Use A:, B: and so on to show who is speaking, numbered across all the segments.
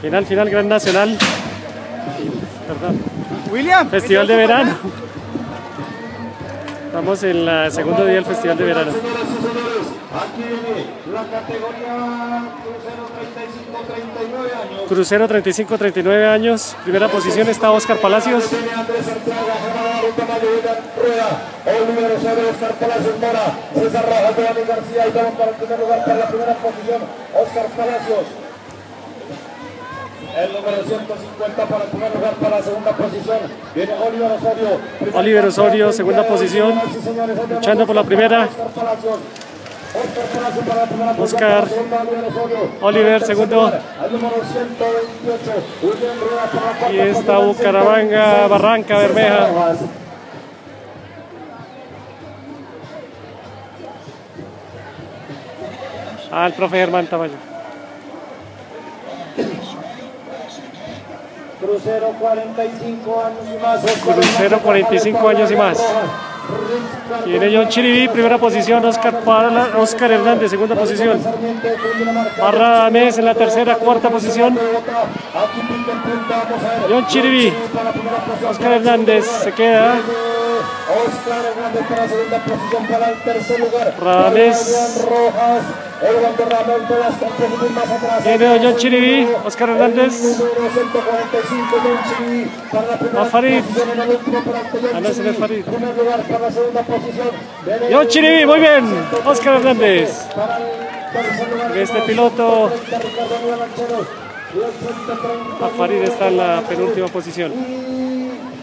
A: Final, final, Gran Nacional. Perdón.
B: William.
A: Festival de verano. Estamos en el segundo día del Festival de verano.
C: Señoras y señores, aquí la categoría crucero 35-39
A: Crucero 35-39
C: años.
A: años. Primera posición está Oscar Palacios.
C: Oliver Osorio, Oscar Palacios Mora, César Rojas, Giovanni García y vamos para el primer lugar para la primera posición, Oscar Palacios. El número 150 para el primer lugar para la segunda posición. Viene Oliver Osorio.
A: Oliver Osorio, segunda posición. Luchando por la primera.
C: Oscar Oliver
A: segundo.
C: lugar, Al número 128, William Rueda para la cuarta
A: Y está
C: posición.
A: Bucaramanga, Barranca Bermeja. Al profe Germán Tamayo.
C: Crucero 45 años y más.
A: Crucero
C: Hernández,
A: 45 años y más. Tiene John Chiribi, primera posición. Oscar, Pala- Oscar Hernández, segunda posición.
C: Cundinamarca.
A: Barrames en la tercera, cuarta posición. John
C: posición.
A: Oscar Hernández se queda.
C: Oscar Hernández para la segunda posición, para el tercer lugar. Adrián Rojas, Eduardo Ramón un poquito más atrás.
A: Tiene John Chiribi, Oscar Hernández.
C: El número 145, John Chiribi, para la primera
A: A Farid.
C: el el
A: Ah, no,
C: Chiribi.
A: Farid.
C: Primer lugar para la segunda posición. Viene
A: John Chiribi, muy bien. Oscar Hernández.
C: el
A: Este piloto,
C: Ricardo Aníbal Lanchero, y el 130,
A: a Farid está en la penúltima posición.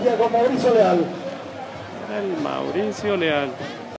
C: Diego Mauricio Leal.
A: El Mauricio Leal.